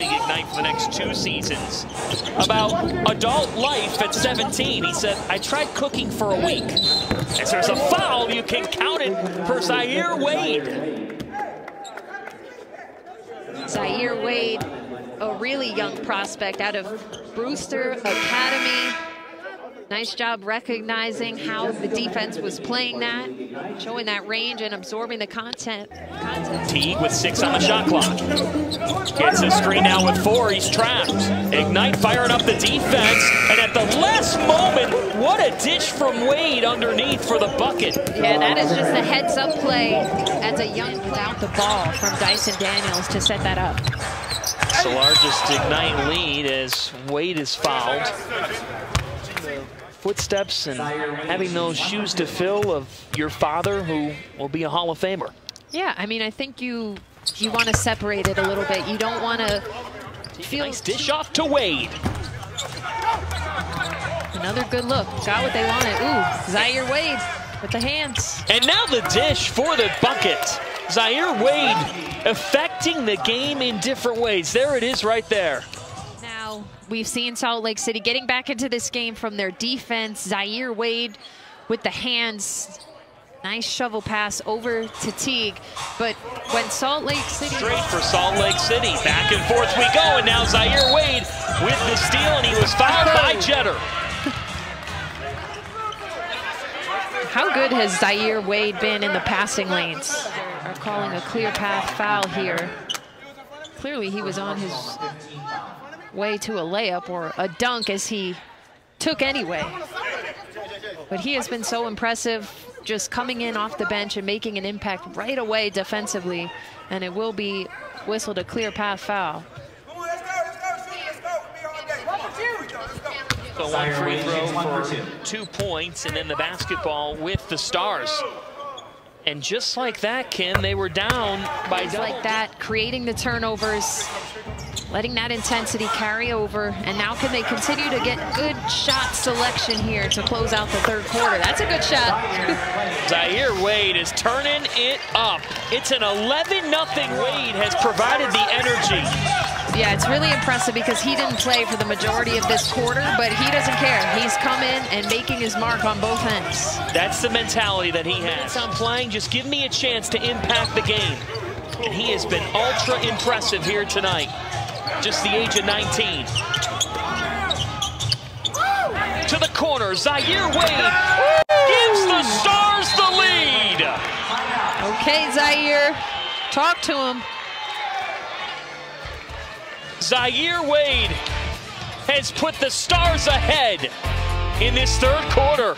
Ignite for the next two seasons about adult life at 17. He said, I tried cooking for a week. As there's a foul, you can count it for Zaire Wade. Zaire Wade, a really young prospect out of Brewster Academy. Nice job recognizing how the defense was playing that, showing that range and absorbing the content. content. Teague with six on the shot clock. Gets a screen now with four. He's trapped. Ignite firing up the defense. And at the last moment, what a dish from Wade underneath for the bucket. Yeah, that is just a heads up play as a young without the ball from Dyson Daniels to set that up. It's the largest Ignite lead as Wade is fouled footsteps and having those shoes to fill of your father who will be a Hall of Famer. Yeah, I mean, I think you you want to separate it a little bit. You don't want to feel... Nice dish off to Wade. Another good look. Got what they wanted. Ooh, Zaire Wade with the hands. And now the dish for the bucket. Zaire Wade affecting the game in different ways. There it is right there. Now, we've seen Salt Lake City getting back into this game from their defense. Zaire Wade with the hands. Nice shovel pass over to Teague. But when Salt Lake City... Straight for Salt Lake City. Back and forth we go. And now Zaire Wade with the steal. And he was fouled by Jeter. How good has Zaire Wade been in the passing lanes? Are calling a clear path foul here. Clearly he was on his way to a layup or a dunk as he took anyway. But he has been so impressive just coming in off the bench and making an impact right away defensively. And it will be whistled a clear path foul. So one free throw for two points and then the basketball with the Stars. And just like that, Kim, they were down by Just like that, creating the turnovers, letting that intensity carry over. And now can they continue to get good shot selection here to close out the third quarter? That's a good shot. Zaire Wade is turning it up. It's an 11-0 Wade has provided the energy. Yeah, it's really impressive because he didn't play for the majority of this quarter, but he doesn't care. He's come in and making his mark on both ends. That's the mentality that he has. I'm playing, just give me a chance to impact the game. And he has been ultra impressive here tonight just the age of 19. To the corner, Zaire Wade gives the Stars the lead. Okay, Zaire, talk to him. Zaire Wade has put the Stars ahead in this third quarter.